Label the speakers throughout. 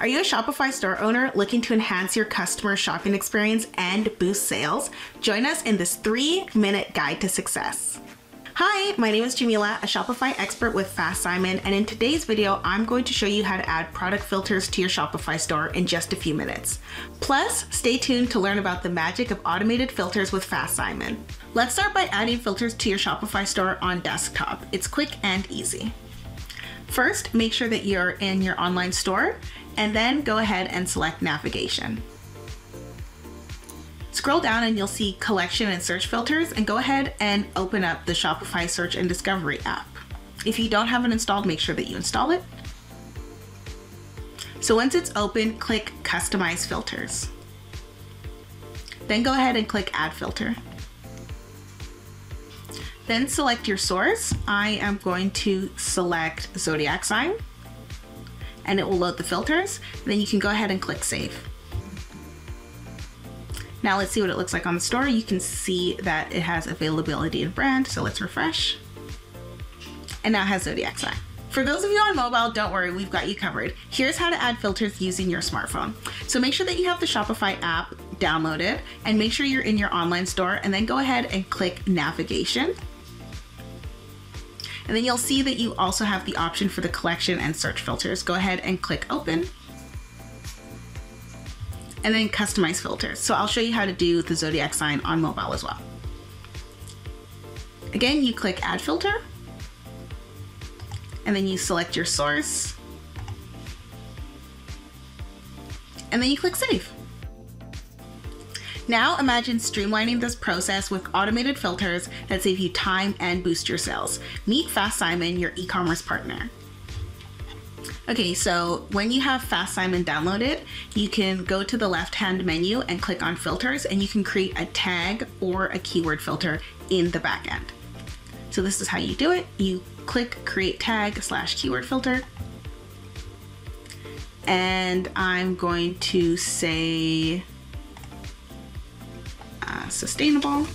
Speaker 1: Are you a Shopify store owner looking to enhance your customer shopping experience and boost sales? Join us in this three minute guide to success. Hi, my name is Jamila, a Shopify expert with Fast Simon, and in today's video, I'm going to show you how to add product filters to your Shopify store in just a few minutes. Plus, stay tuned to learn about the magic of automated filters with Fast Simon. Let's start by adding filters to your Shopify store on desktop. It's quick and easy. First, make sure that you're in your online store, and then go ahead and select navigation. Scroll down and you'll see collection and search filters and go ahead and open up the Shopify search and discovery app. If you don't have it installed, make sure that you install it. So once it's open, click customize filters. Then go ahead and click add filter. Then select your source. I am going to select zodiac sign and it will load the filters. Then you can go ahead and click save. Now let's see what it looks like on the store. You can see that it has availability and brand, so let's refresh. And now it has Zodiac sign. For those of you on mobile, don't worry, we've got you covered. Here's how to add filters using your smartphone. So make sure that you have the Shopify app downloaded and make sure you're in your online store and then go ahead and click navigation. And then you'll see that you also have the option for the collection and search filters. Go ahead and click open and then customize filters. So I'll show you how to do the zodiac sign on mobile as well. Again, you click add filter and then you select your source and then you click save. Now imagine streamlining this process with automated filters that save you time and boost your sales. Meet Fast Simon, your e-commerce partner. Okay, so when you have Fast Simon downloaded, you can go to the left-hand menu and click on filters and you can create a tag or a keyword filter in the back end. So this is how you do it. You click create tag slash keyword filter. And I'm going to say sustainable.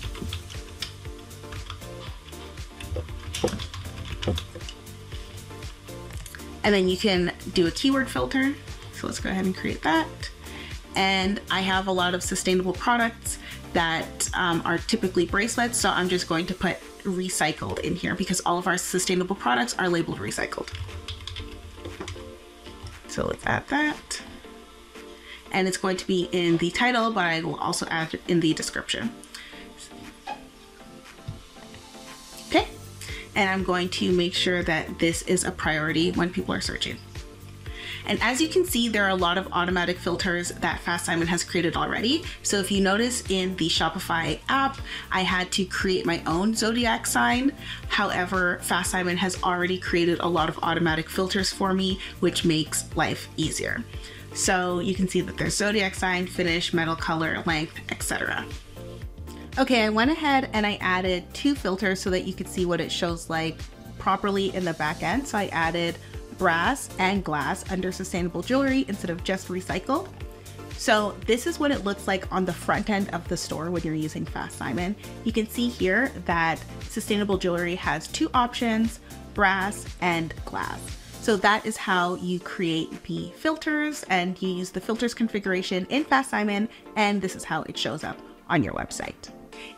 Speaker 1: And then you can do a keyword filter. So let's go ahead and create that. And I have a lot of sustainable products that um, are typically bracelets. So I'm just going to put recycled in here because all of our sustainable products are labeled recycled. So let's add that. And it's going to be in the title, but I will also add it in the description. Okay, and I'm going to make sure that this is a priority when people are searching. And as you can see, there are a lot of automatic filters that Fast Simon has created already. So if you notice in the Shopify app, I had to create my own zodiac sign. However, Fast Simon has already created a lot of automatic filters for me, which makes life easier. So you can see that there's zodiac sign, finish, metal color, length, etc. Okay, I went ahead and I added two filters so that you could see what it shows like properly in the back end. So I added brass and glass under sustainable jewelry instead of just recycle. So this is what it looks like on the front end of the store when you're using Fast Simon. You can see here that sustainable jewelry has two options, brass and glass. So that is how you create the filters and you use the filters configuration in Fast Simon and this is how it shows up on your website.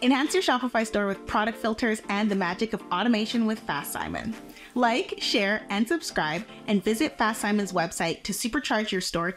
Speaker 1: Enhance your Shopify store with product filters and the magic of automation with Fast Simon. Like, share, and subscribe, and visit Fast Simon's website to supercharge your store.